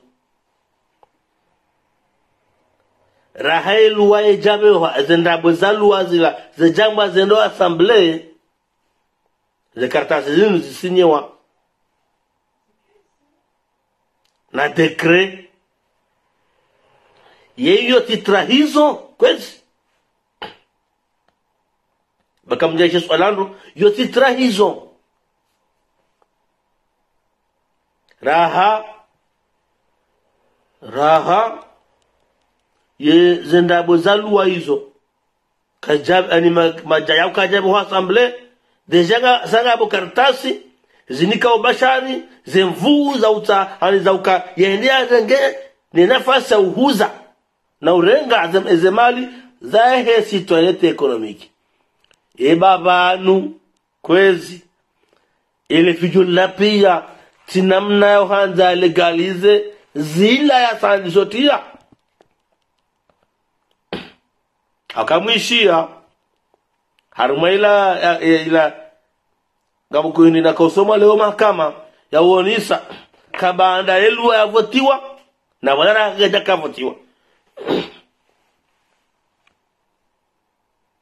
rahailuwa ejabewa zendabwe zaluwa zila zejangwa zendo asamble zekartasi zenu zisinyewa na dekre yeyo titra hizo kwezi? Bakamjaisha swalandu yo titra hizo. Raha. Raha. Ye zendabo zaluwa hizo. Kajab ani majaya kajab ho assemble deja sanga kartasi zinika ubashari zemvuu za uta za uka yaendea renge ni nafasi ya uhuza na urenga azem ezemali zahe citoyenneté ekonomiki. Eba banu kwezi ile fijula pia tinamna yohanza legalize zila ya sandisotia akamwishia haruma ila ya- ya- ila ngabukuini na kausoma leo mahakama ya uonisa kabanda elwa yavotiwa na wanara gaja kavotiwa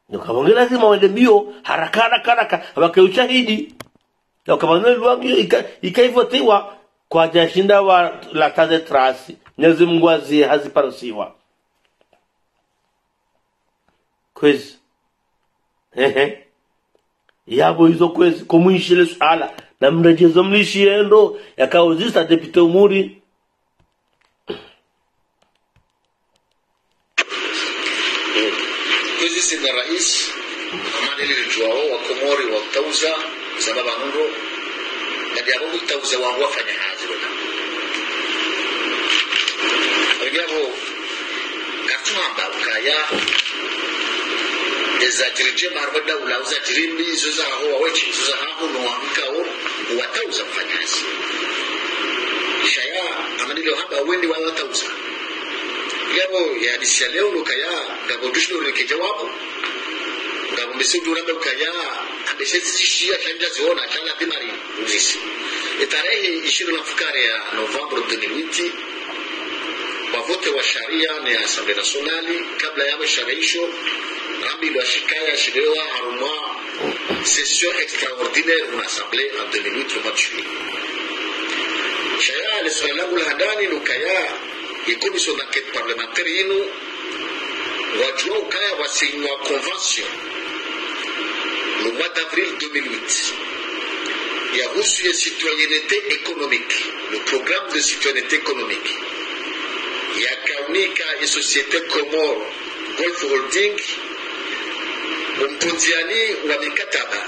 nikabonge lazima wende mbio haraka haraka haraka wake ushahidi. Luangio ika- ikaivotiwa kwa jashinda wa lataze trasi Mwenyezi Mungu azie haziparusiwa. Kwezi ehe. Yabo hizo kwezi kumwishile swala na mrejezo mlishiendo yakauzisa tepite umuri. Sina rais amani lilijwao wa kadi abo tauza wangu wafanya hazi wona abigabo ezajirije marbada ulauza tirimbi izo zaho wawechi izo zaho no wankao watauza mfanyazi shaya amanilo haba wendi wa watauza. Yabo yadisha leo lukaya gabo dushno rike jawabu gabo mbese duramba lukaya ambese zishia shanja ziona chala bimari uzisi tarehe ishirini na fukare ya novembre 2008 wavote wa sharia ni assemblée nationale kabla shirewa haruma session extraordinaire una assemblée en 2008 le mois de juillet shaya le swala langu la handani lukaya et commission d'enquête parlementaire wajua ukaya wasinywa convention. Le mois d'avril 2008 yahusu ya citoyenneté économique le programme de citoyenneté économique ya société comore golf holding umponziani wa mikataba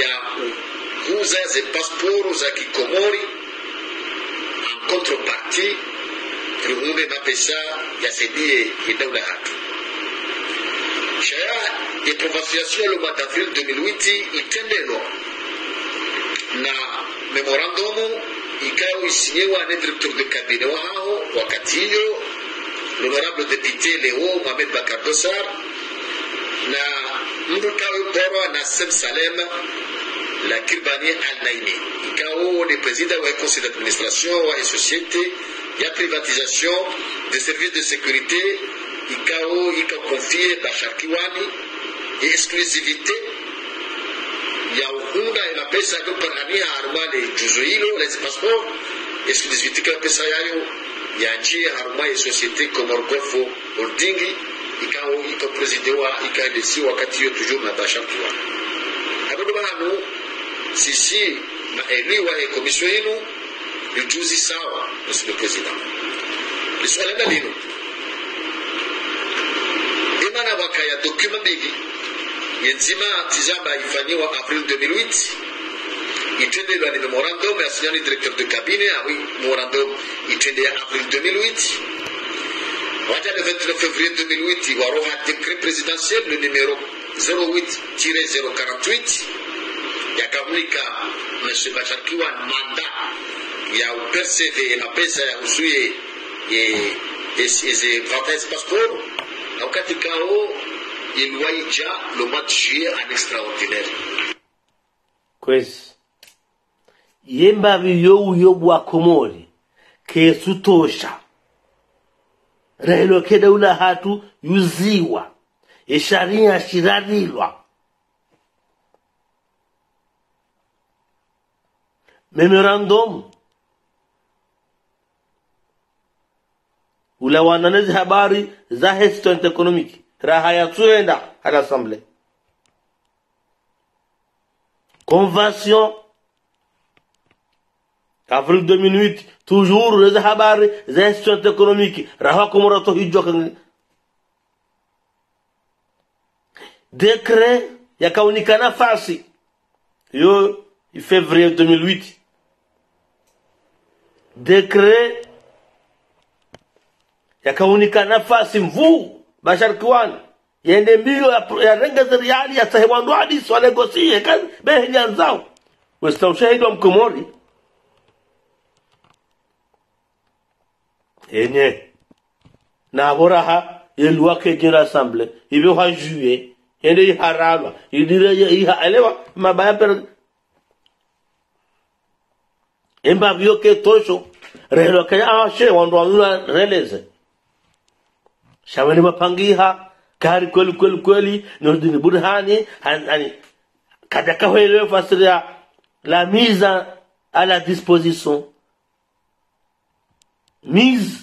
ya kuuza ze pasporo za kikomori en contrepartie ruhunde mapesa yasaidie idaula hatu shaya ya provinciation le mois d'avril 2008 itendelwa na memorandumu ikawa isinyewa ne directeur de cabinet wa hao wakati hiyo l'honorable député leo mohamed bakar dosar na mtu kawe porwa na sem salem la kirbani al naimi ikawo ni président wa conseil d'administration wa société ya privatisation des services de sécurité. Ikawo ikakonfie bashar kiwani et exclusivité ya ina pesa yoparania harumale juzo hilo les passeport exclusivité ka pesa yayo ya haruma ya société comor golfo holding ikawa ika ikaelesi wakati hiyo toujours na Bashar Kiwa abodo bano sisi maelu wa komisiyo yenu lijuzi sawa monsieur le president. Liswala la lino. Imana bakaya document mbili yenzima tizamba ifanyiwa avril 2008 itendelwa ni memorandum ya signani directeur de cabinet awi memorandum itende avril 2008 Waja le 29 février 2008, Waroha décret présidentiel le numéro 08-048 yakamunika M. Bashar Kiwa manda ya uperseve na pesa ya usuye eze vantaize passeport na wakati voyait déjà le mois de juillet en extraordinaire. Kwezi yembavi uyo bwa komori kesutosha rehelo kedaula hatu yuziwa esharia shirarilwa. Memorandum. Ulawananezi habari za Heston economic raha yatsuenda à l'assemblée. Convention. Avril 2008 toujours les habari za hestant economic raha komorato hijoka dekre yakaunika nafasi yo février 2008 dekre yakaunika nafasi mvuu bashar kiwani yende mbio ya, ya rengeze riali ya sahewandu hadisi wanegosie kazi behelianzao westa ushahidi wa mkomori. Enye. Naboraha yeluwake jira assemble ibe ha juye yende iharama. Idire iha elewa mabaya per emba vyoke tosho. Relo kaya ashe wandu wanula releze shamani mapangiha kari kweli kweli kweli nurdini burhani hani kada kahwelewe fasiria la mise à la disposition. Mise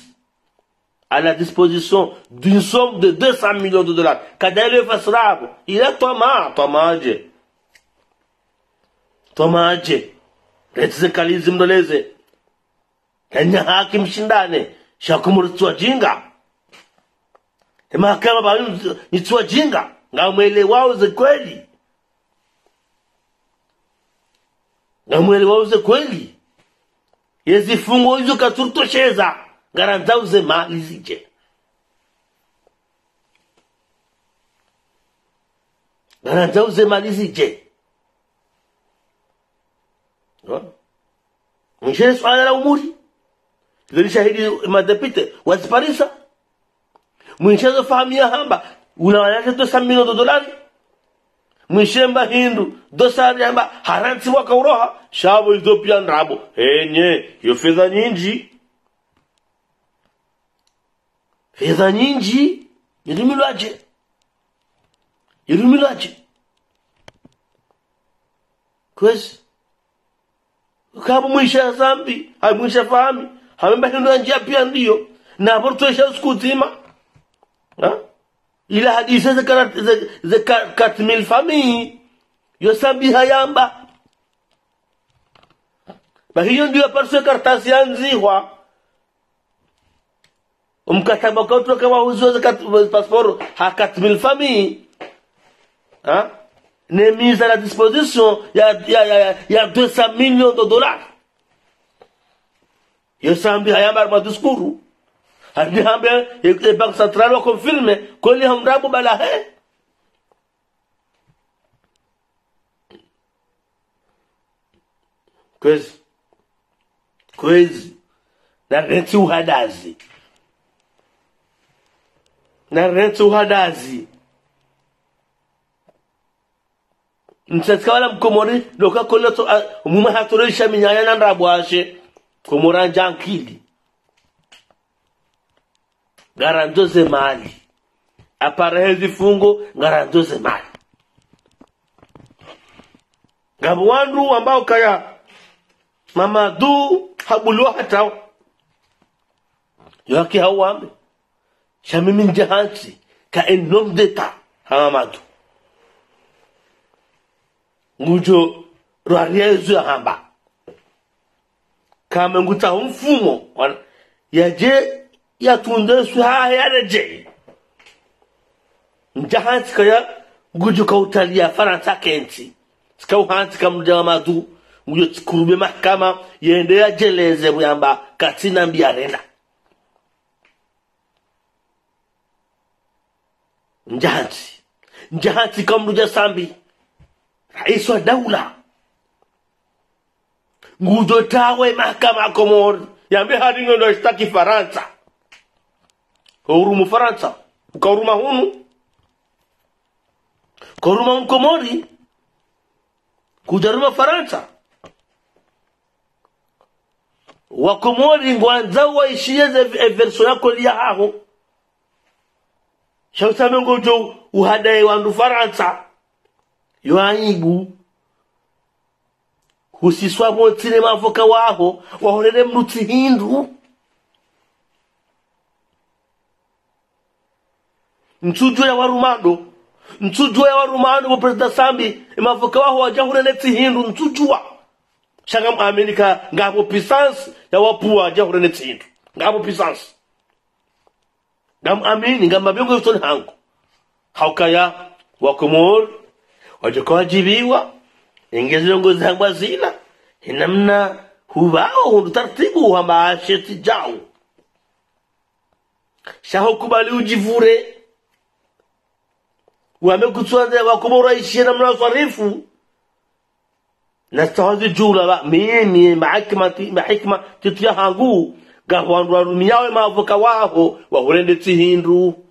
à la disposition d'une somme de 200 millions de dollars. Kada ile fasirabu ile toma tomaje tomaje retizekalizi mndoleze. Kenya haki mshindane. Shakumuritswa jinga mahakama ni tuwa jinga ngamwele wao ze kweli. Ngamwele wao ze kweli. Yezifungo hizo katurtosheza ngaranzau uze mali zije ngaranzau ze mali zije mshere swala la umuri. Lilishahidi madepite waziparisa mwishezo fahamia hamba unawanyasha dosa milioni za dolari mwishemba hindu dosari hamba haransi shabo ethiopia ndabo enye yo fedha nyinji. Fedha nyinji irimilwaje irimilwaje kwezi? Kabo mwisha zambi hai mwisha fahami hamemba hindu anjia pia ndiyo. Na tuesha siku zima Ha? ila hadisa za karat- za- za ka- katmil famii yosambi hayamba. Bahiyo ndio parse kartasi yanzihwa umkataba kautoka wauziwa za kat- passport hakatmil famii ha? ne mise à la disposition ya, ya, ya, ya, ya 200 millions de dollars. Yosambi hayamba armadiscours hadi hambe e banque centrale ko filme koli hamrabu bala he coisa coisa na rente o radazi na rente o radazi msatika wala mkomori doka koleto mumahatoreshaminyanya nandrabwashe komoranjankili ngarandoze mali. Aparehe zifungo ngarandoze mali. Ngabo wandu ambao kaya mamadu habulwa hata yoaki hawambe shamimi njahansi ka enom deta hamamadu ngujo rwariezo hamba. Kame nguta mfumo wana- ya yatundeswe haya yareje njahansi kaya ngujo kautalia faransa kensi sikauhansi kamja wa madu ngujo tikurube mahakama yende yajeleze buyamba katina mbiarena njahansi njahansi kamruja sambi rais wa daula nguzo tawe mahakama komori yambe hadi ngondo shtaki faransa kaurumu faransa ukauruma hunu. Kauruma mkomori. Kujaruma faransa wakomori ngwanza waishie everso yako lia haho. Shausamengojo ngojo uhadaye wandu faransa yoaibu husiswa motsine mavoka waho wahorere mrutsi hindu mtsujo ya warumando mtsujo ya warumando wa president sambi. Mavoka waho netsi hindu mtsujua. Shanga amerika ngapo puissance ya wapua netsi hindu. Ngapo puissance ngam amini ngam mabiongo yutoni hangu. Haukaya wakomor wajokawajibiwa ingezilongozi hangwa zila inamna hubao hundu taratibu hamba asheti jao shaho kubali ujivure wame kutswanda wakomora ishie namna wasarifu na jula ba mimi mahikma mahikma titia hangu. Gahwandu warumiyawe mavuka waho wahurende tsihindu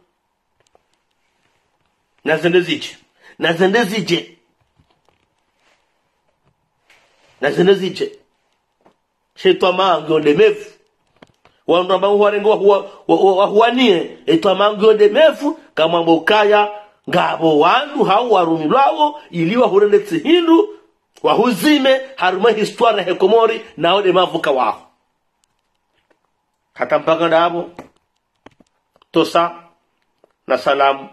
nazende zije. Nazende zije. Nazende zije. Shetwa mangi ondemevu wandu ambao huwarengo wahuanie etwa mangi ondemevu kamwambo kaya ngabo wandu warumi warumilwawo ili wahurende hindu wahuzime haruma histwara hekomori naode mavuka waho hata mpaka ndabo tosa na salamu.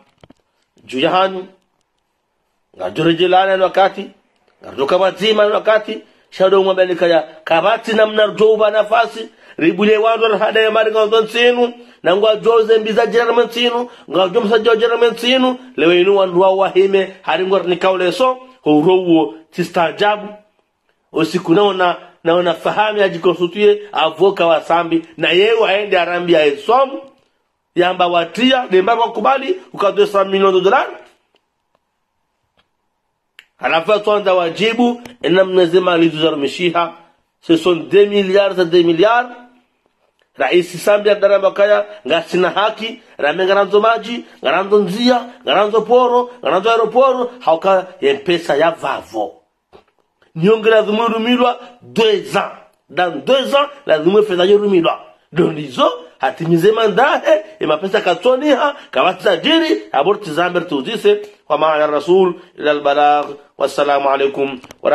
Juu ya hanyu ngajorejelana wakati ngatoka mazima wakati shado mwambelika ya kabati namna rjouba nafasi ribule wandu hada ya mari ngawon sinu na ngwa joze mbiza jerman sinu ngwa jomsa jo jerman sinu lewe inu wandu wa wahime hari ngor ni kaule so tista tistajabu usiku naona naona fahamu ajikonstituye avoka wa sambi na yeye aende ya esomu. Yamba watia demba wakubali ukatoe sa milioni de dolari. Halafu atwanda wajibu ena mnazima alizozarumishiha ce sont 2 milliards et 2 milliards raisi sambi adaramba kaya ngasina haki rame ngaranzo maji ngaranzo nzia ngaranzo poro ngaranzo aeroporo hauka yempesa ya vavo. Nyonge lazima irumilwa deux ans. Dans deux ans lazima fedha yorumilwa donizo hatimize mandahe imapesa katsoniha kawatajiri aborti zamber tuzise. Wa maana rasul ila albalagh. Wassalamu alaikum wa